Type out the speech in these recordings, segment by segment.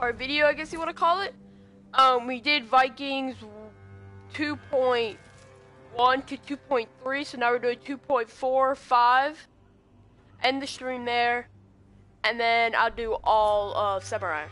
part video, I guess you want to call it. Um, we did Vikings 2.1 to 2.3, so now we're doing 2.4, 5. End the stream there, and then I'll do all of Samurai.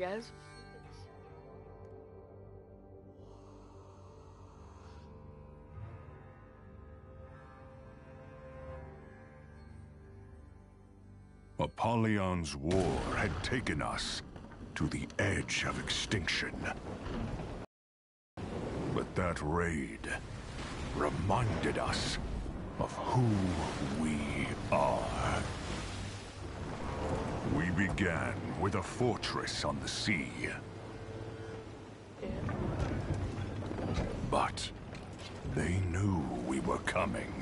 Guys. Apollyon's war had taken us to the edge of extinction. But that raid reminded us of who we are. We began with a fortress on the sea. But they knew we were coming.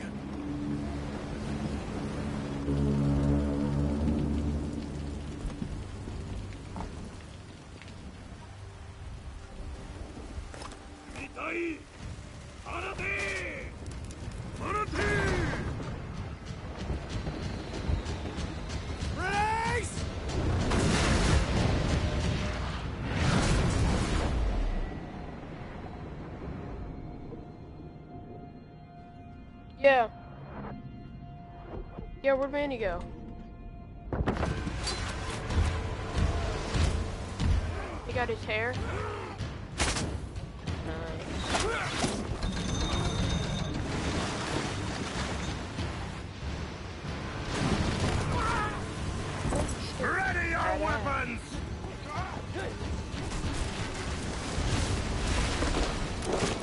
Yeah. Yeah, where'd Manny go? He got his hair. Nice. Ready your weapons!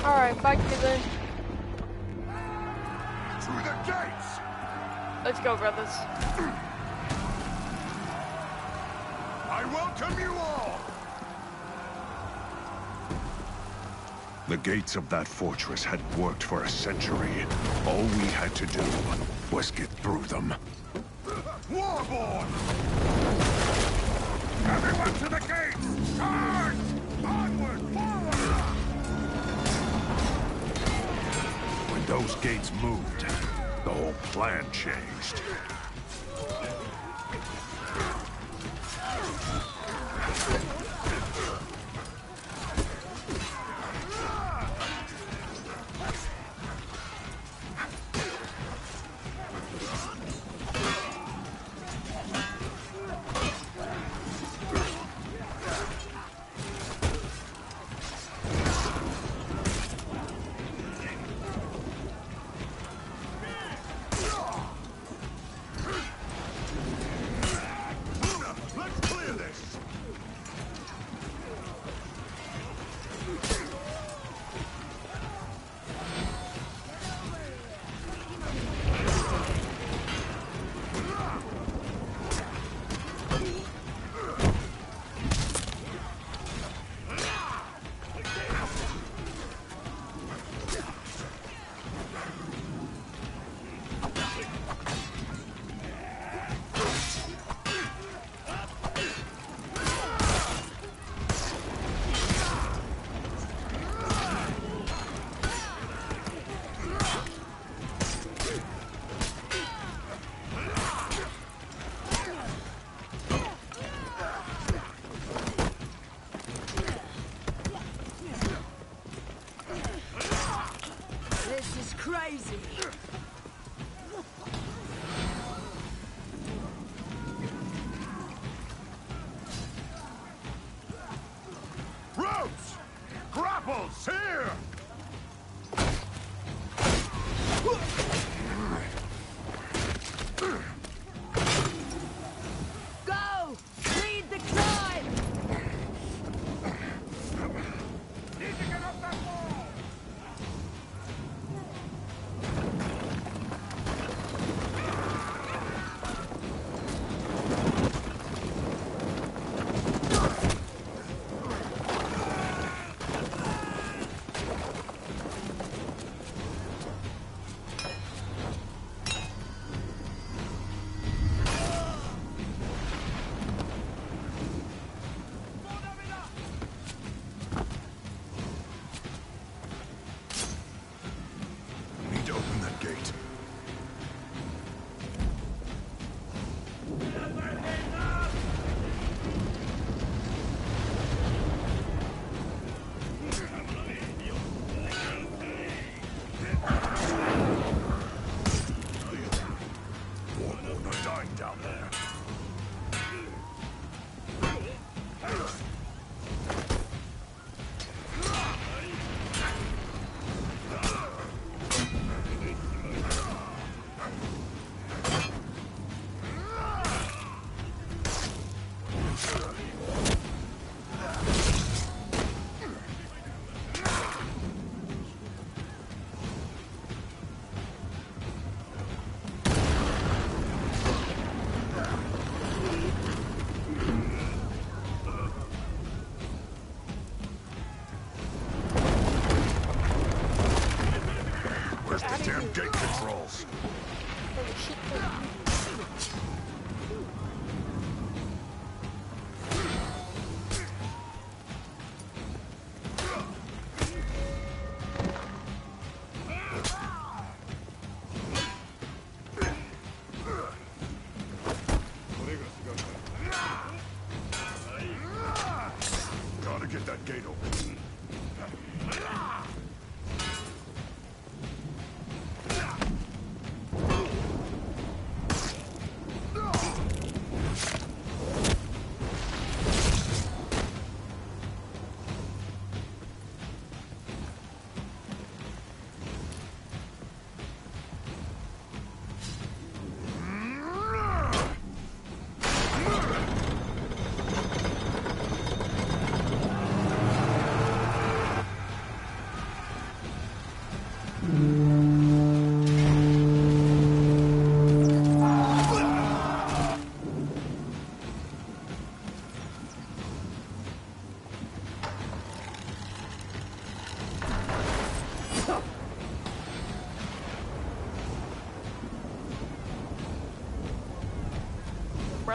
Alright, back to the gates! Let's go, brothers. I welcome you all! The gates of that fortress had worked for a century. All we had to do was get through them. Warborn! Everyone to the gates! Charge! Onward! Forward! When those gates moved, the whole plan changed.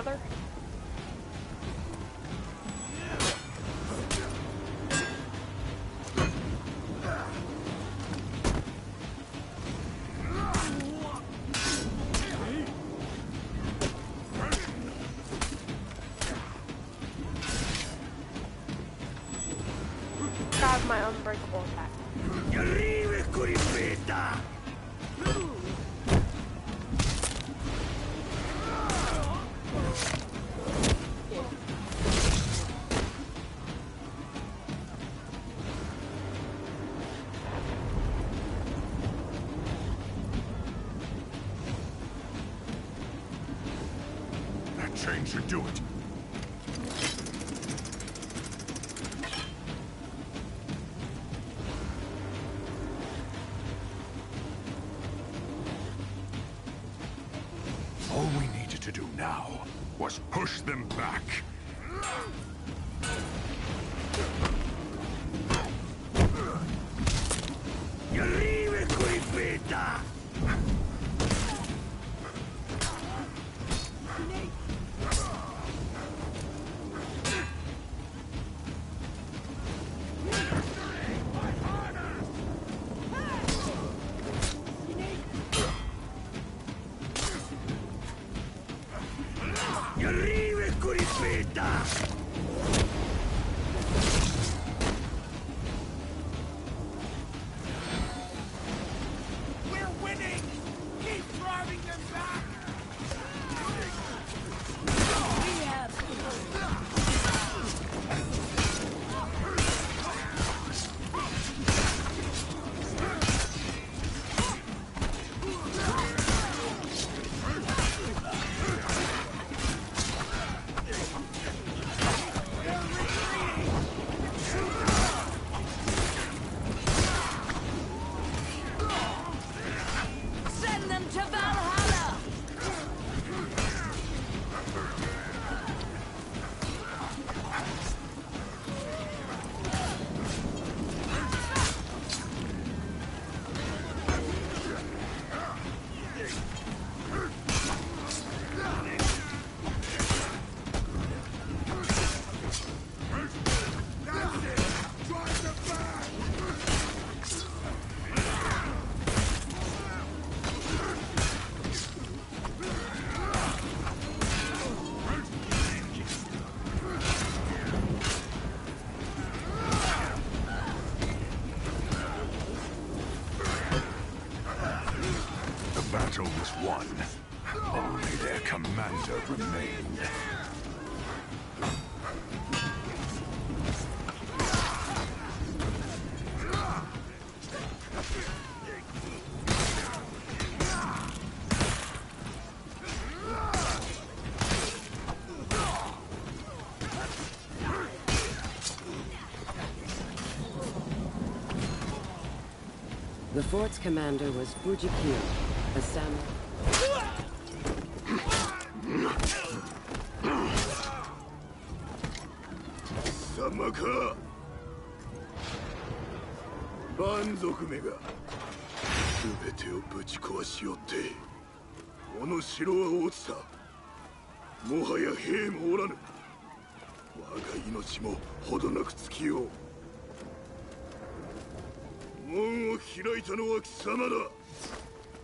Brother? Chain should do it. Fort's commander was Fujikiro, a samurai. 貴様か蛮族めが全てをぶち壊しよってこの城は落ちた。もはや兵もおらぬ。我が命もほどなく尽きよう。門を開いたのは貴様だ。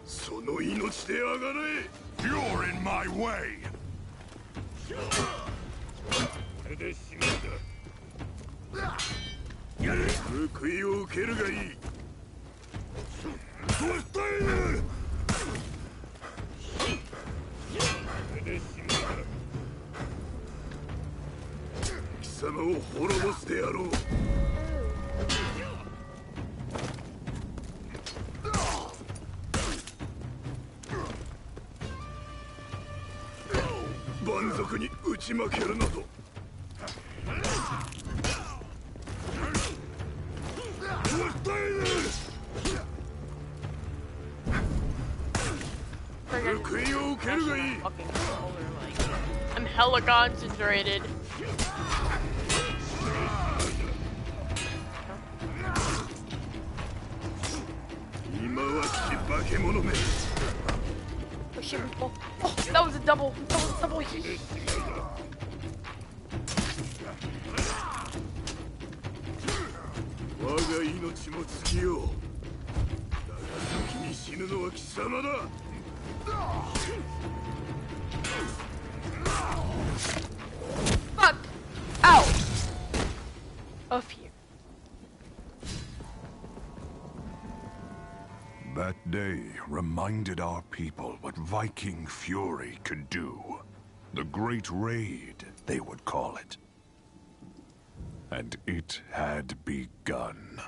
その命であがれ。You're in my way! これで死ぬんだ報いを受けるがいい。貴様を滅ぼしてやろう蛮族に打ち負けるなど報いを受けるがいい I'm hella concentrated. 今はき 化け物め Oh shit, we- oh, oh, that was a double, that was a double That day reminded our people what Viking fury could do. The Great Raid, they would call it. And it had begun.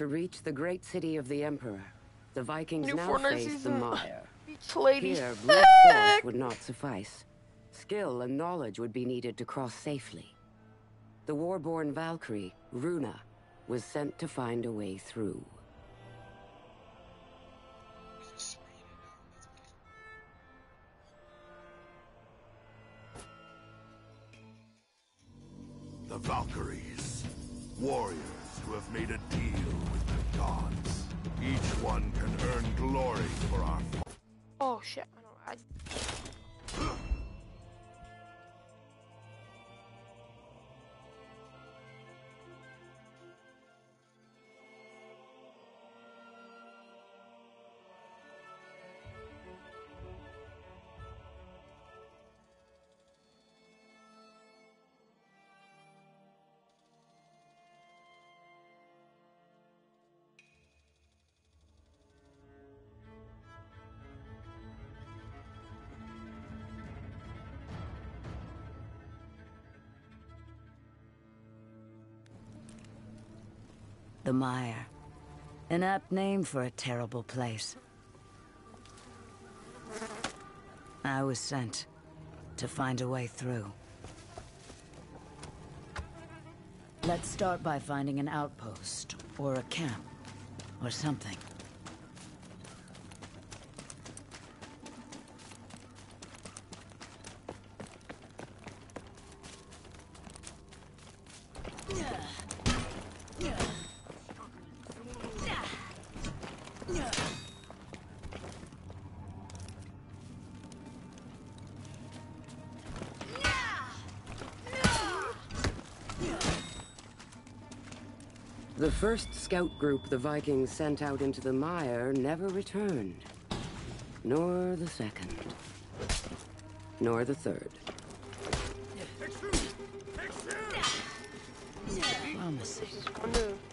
To reach the great city of the Emperor, the Vikings New now Fortnite faced the season. Mire. Beach lady. Here, brute force would not suffice. Skill and knowledge would be needed to cross safely. The war-born Valkyrie, Runa, was sent to find a way through. The Valkyries, warriors who have made a I The Mire. An apt name for a terrible place. I was sent to find a way through. Let's start by finding an outpost, or a camp, or something. First scout group the Vikings sent out into the mire never returned. Nor the second. Nor the third. Promising.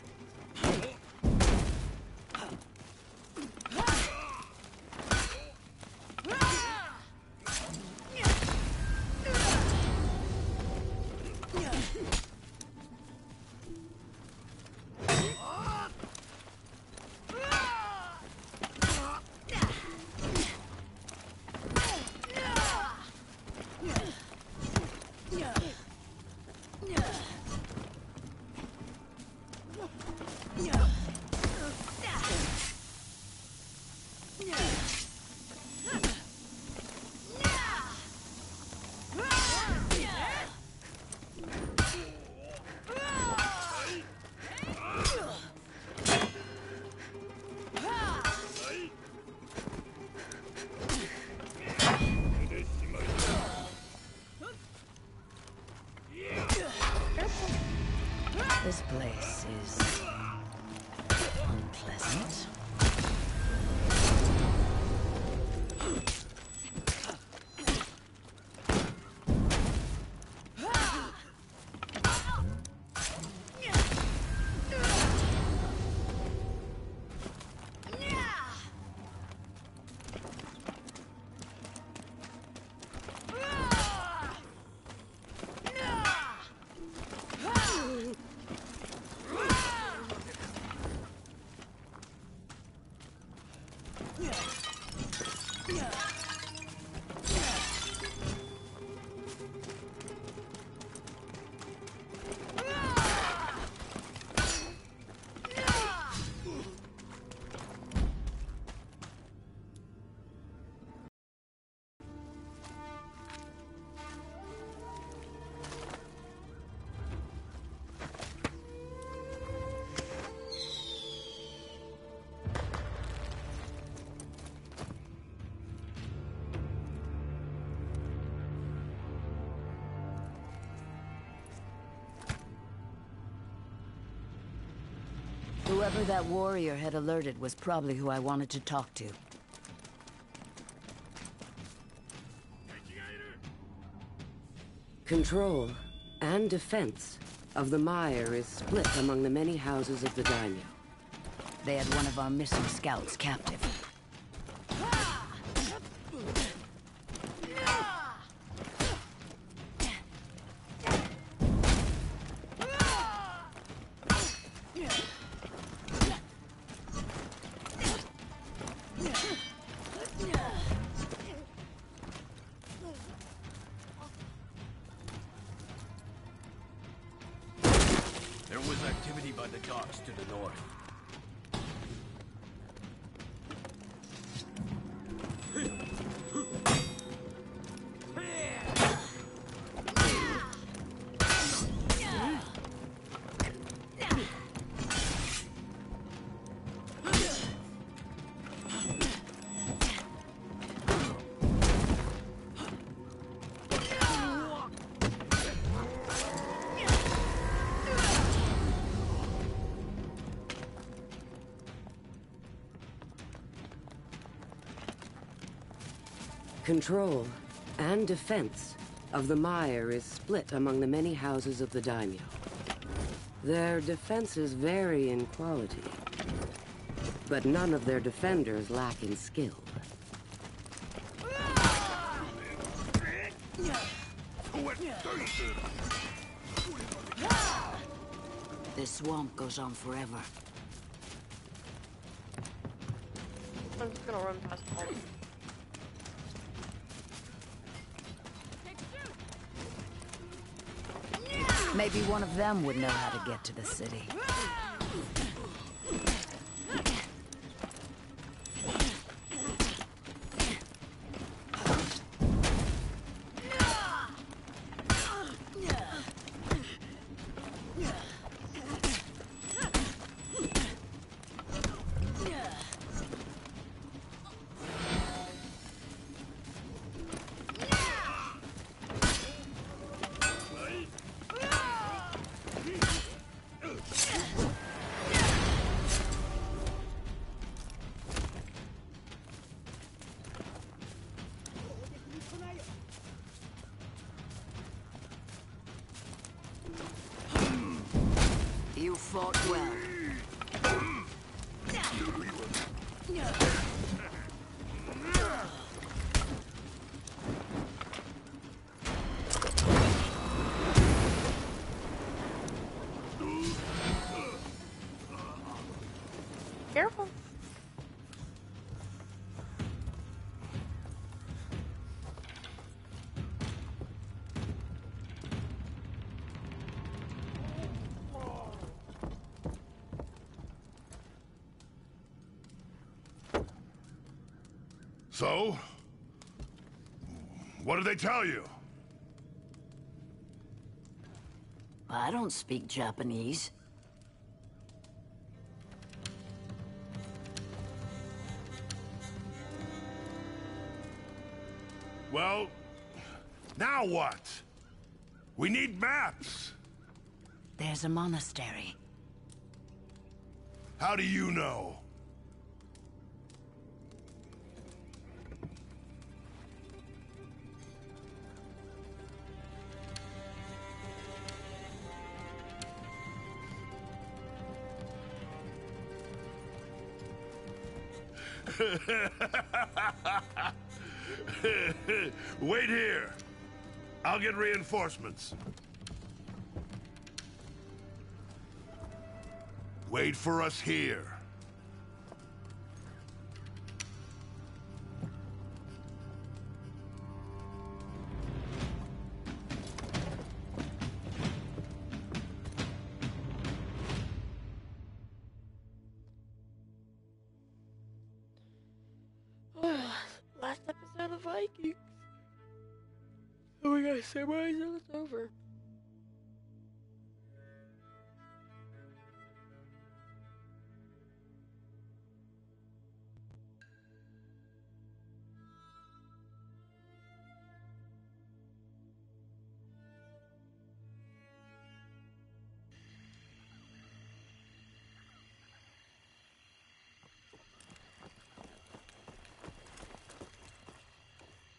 Whoever that warrior had alerted was probably who I wanted to talk to. Control and defense of the mire is split among the many houses of the daimyo. They had one of our missing scouts captive. The docks to the north. Control and defense of the mire is split among the many houses of the daimyo. Their defenses vary in quality, but none of their defenders lack in skill. This swamp goes on forever. I'm just gonna run past all. Maybe one of them would know how to get to the city. So? What did they tell you? I don't speak Japanese. Well, now what? We need maps. There's a monastery. How do you know? Wait here. I'll get reinforcements. Wait for us here. Samurai Zone is over.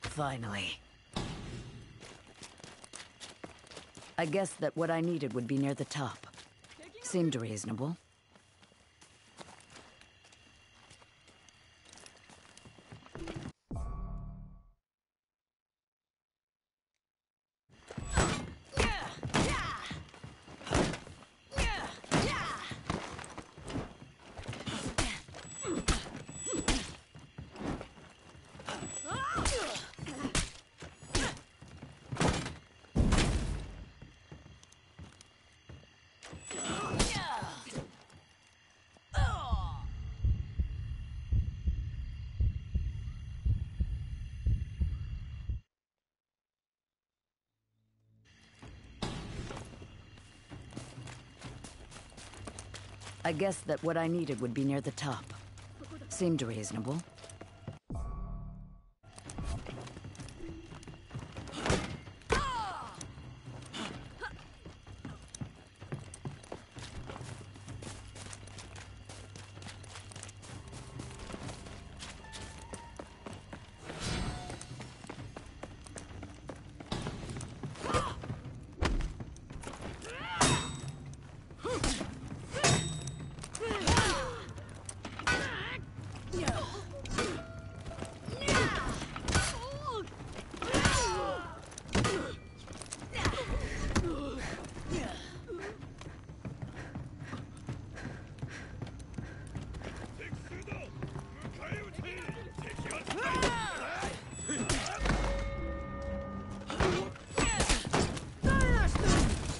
Finally. I guessed that what I needed would be near the top. Seemed reasonable. I guessed that what I needed would be near the top. Seemed reasonable.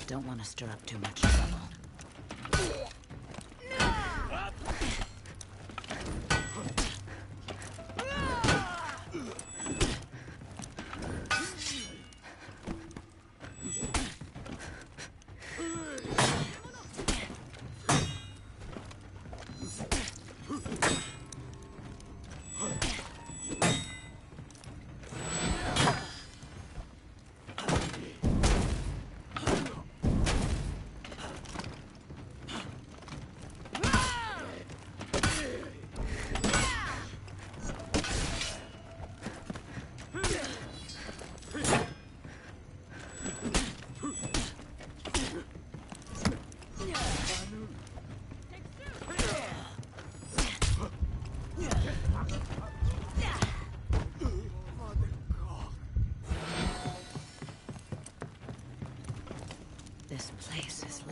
Don't want to stir up too much trouble.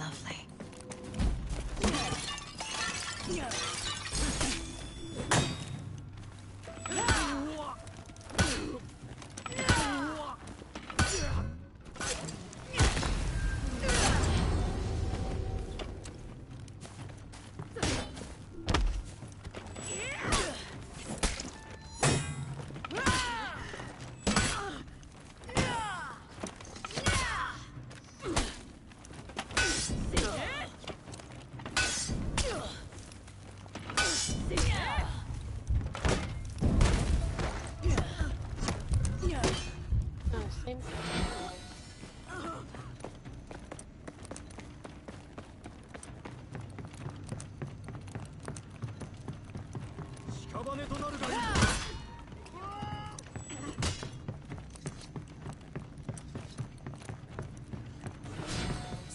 Lovely.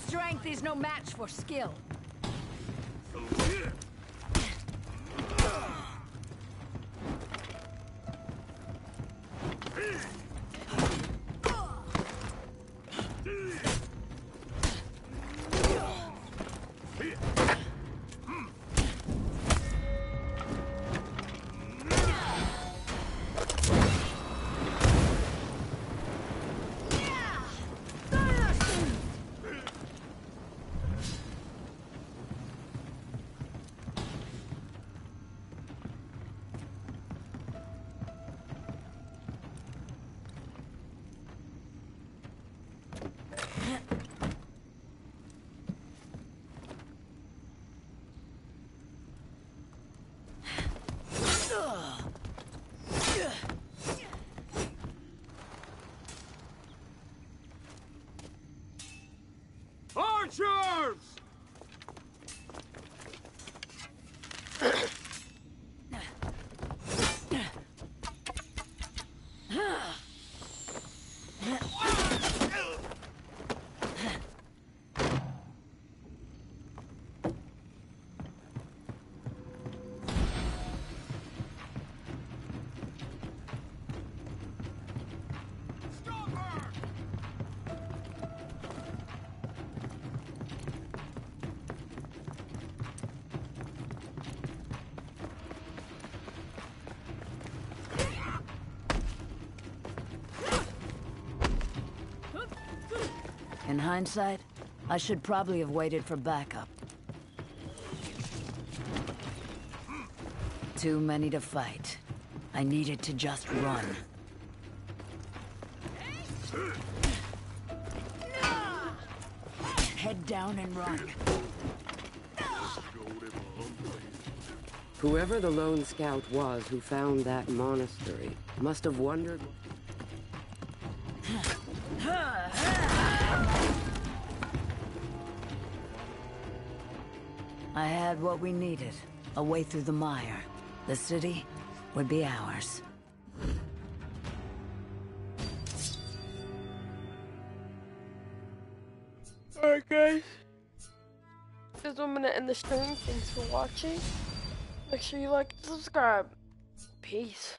Strength is no match for skill. In hindsight, I should probably have waited for backup. Too many to fight. I needed to just run. Head down and run. Whoever the lone scout was who found that monastery must have wondered I had what we needed. A way through the mire. The city would be ours. Alright guys. This is I'm gonna end the stream. Thanks for watching. Make sure you like and subscribe. Peace.